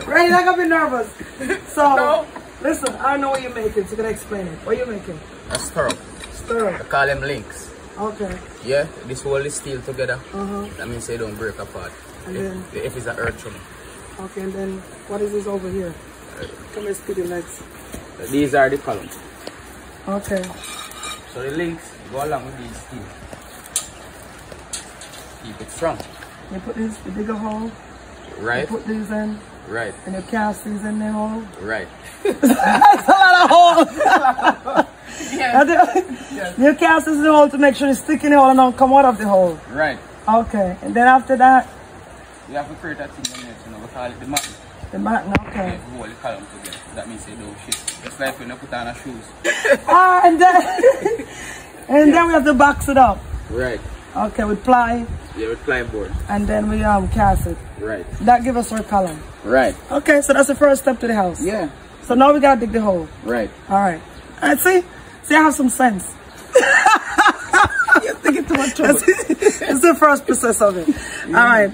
Right, you're not gonna be nervous. So, No. listen, I know what you're making, so you gotta explain it. What you making? A stirrup. Stir. I call them links. Okay. Yeah, this whole is steel together. Uh-huh. That means they don't break apart. And If, then- if it's an earth. Okay, and then what is this over here? Come here, speedy legs. These are the columns. Okay. So the links go along with these steel. Keep it strong. You put this, the bigger hole, you Right, put these in, right, and you cast these in the hole. right. That's a lot of hole. And then- You cast this in the hole to make sure it's stick in the hole and don't come out of the hole. Right. Okay, and then after that, We have to create that thing in there, you know, we call it the mat. the mat, Yeah, okay. we hold the column together. That means they don't shit. Just like when you put on a shoes. Ah, and then, and then we have to box it up. Right. Okay, with ply, Yeah, with plyboard. and then we um cast it. Right. That give us our column. Right. Okay, so that's the first step to the house. Yeah. So now we gotta dig the hole. Right. All right. All right, see? See, I have some sense. You're thinking too much trouble. it's the first process of it. All right.